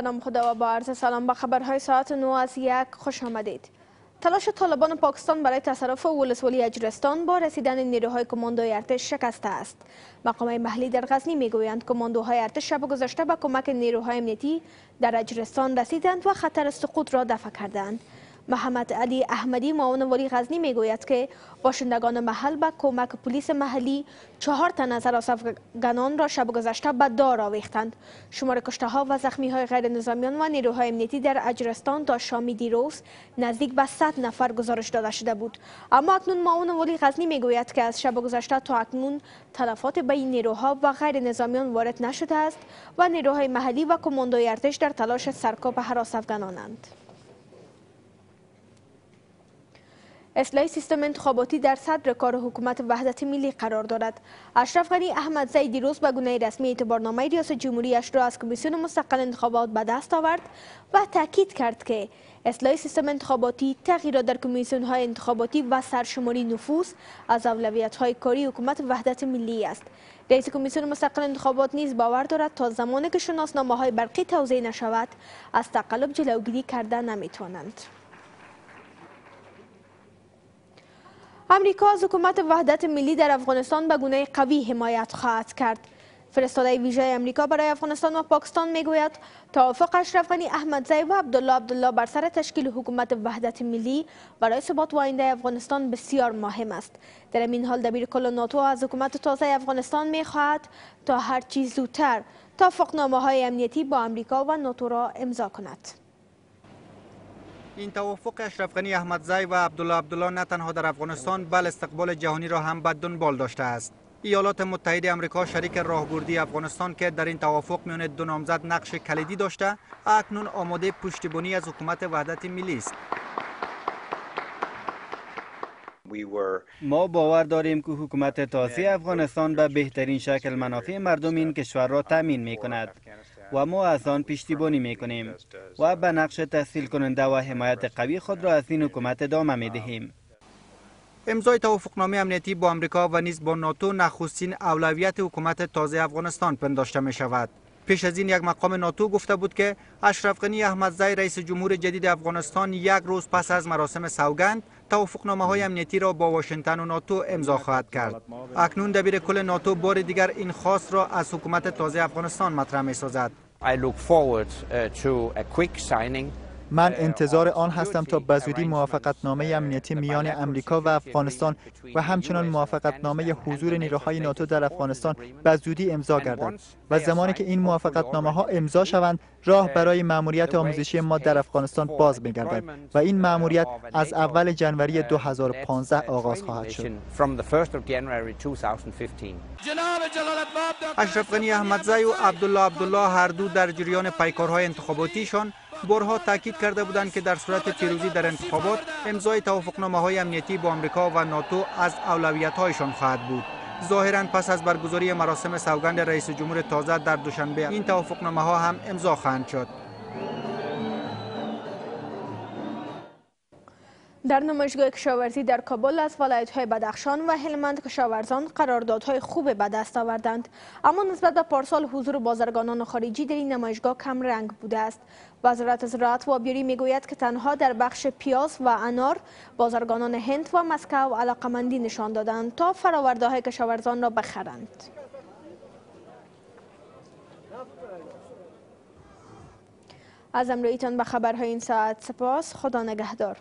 به نام خدا و با عرض سلام به خبرهای ساعت 9 از یک خوش آمدید. تلاش طالبان پاکستان برای تصرف ولسوالی اجرستان با رسیدن نیروهای کماندوی ارتش شکسته است. مقامات محلی در غزنی می‌گویند کماندوهای ارتش شب گذشته به کمک نیروهای امنیتی در اجرستان رسیدند و خطر سقوط را دفع کردند. محمد علی احمدی معاون والی غزنی می‌گوید که باشندگان محل به کمک پلیس محلی چهار تن از افغانان را شب گذشته به دار آویختند. شمار کشته ها و زخمی های غیر نظامیان و نیروهای امنیتی در اجرستان تا شامی دیروز نزدیک به 100 نفر گزارش داده شده بود. اما اکنون معاون والی غزنی می‌گوید که از شب گذشته تا اکنون تلفات بین نیروها و غیر نظامیان وارد نشده است و نیروهای محلی و کماندوی ارتش در تلاش سرکوب حراس افغانانند. اصلاح سیستم انتخاباتی در صدر کار حکومت وحدت ملی قرار دارد. اشرف غنی احمد زی دیروز به گونه رسمی اعتبارنامه ریاست جمهوریش را از کمیسیون مستقل انتخابات به دست آورد و تاکید کرد که اصلاح سیستم انتخاباتی تغییرات در کمیسیون های انتخاباتی و سرشماری نفوذ از اولویت های کاری حکومت وحدت ملی است. رئیس کمیسیون مستقل انتخابات نیز باور دارد تا زمانی که شناسنامه های برقی توضیح نشود از تقلب جلوگیری کرده نمی‌توانند. امریکا از حکومت وحدت ملی در افغانستان به گونه قوی حمایت خواهد کرد. فرستاده ویژه امریکا برای افغانستان و پاکستان می‌گوید توافق اشرف غنی احمدزی و عبدالله عبدالله بر سر تشکیل حکومت وحدت ملی برای ثبات و آینده افغانستان بسیار مهم است. در این حال دبیر کل ناتو از حکومت تازه افغانستان می‌خواهد تا هر چیز زودتر توافقنامه های امنیتی با امریکا و ناتو را امضا کند. این توافق اشرف غنی احمدزی و عبدالله عبدالله نه تنها در افغانستان بل استقبال جهانی را هم به دنبال داشته است. ایالات متحده آمریکا شریک راهبردی افغانستان که در این توافق میان دو نامزد نقش کلیدی داشته اکنون آماده پشتیبانی از حکومت وحدت ملی است. ما باور داریم که حکومت تازه افغانستان به بهترین شکل منافع مردم این کشور را تامین می کند و ما از آن پشتیبانی می کنیم و به نقش تحصیل کننده و حمایت قوی خود را از این حکومت ادامه می دهیم. امضای توافقنامه امنیتی با امریکا و نیز با ناتو نخستین اولویت حکومت تازه افغانستان پنداشته می شود. پیش از این یک مقام ناتو گفته بود که اشرف غنی احمدزی رئیس جمهور جدید افغانستان یک روز پس از مراسم سوگند توافقنامه های امنیتی را با واشنگتن و ناتو امضا خواهد کرد. اکنون دبیر کل ناتو بار دیگر این خواست را از حکومت تازه افغانستان مطرح می سازد من انتظار آن هستم تا بزودی موافقتنامه امنیتی میان امریکا و افغانستان و همچنان موافقتنامه حضور نیروهای ناتو در افغانستان بزودی امضا گردد و زمانی که این موافقتنامه ها امضا شوند راه برای مأموریت آموزشی ما در افغانستان باز می‌گردد و این مأموریت از اول جنوری 2015 آغاز خواهد شد. اشرف غنی احمدزی و عبدالله عبدالله هر دو در جریان پیکارهای انتخاباتیشان بارها تاکید کرده بودند که در صورت پیروزی در انتخابات امضای توافقنامه های امنیتی با آمریکا و ناتو از اولویت هایشان خواهد بود. ظاهرا پس از برگزاری مراسم سوگند رئیس جمهور تازه در دوشنبه این توافقنامه ها هم امضا خواهند شد. در نمایشگاه کشاورزی در کابل از های بدخشان و هلمند کشاورزان قراردادهای خوب به دست آوردند. اما نسبت به پارسال حضور بازرگانان خارجی در این نمایشگاه کم رنگ بوده است. وزارت زراعت و آبیاری می‌گوید که تنها در بخش پیاز و انار بازرگانان هند و مسکو علاقمندی نشان دادند تا فراورده های کشاورزان را بخرند. از امرویتان به خبرهای این ساعت سپاس. خدا نگهدار.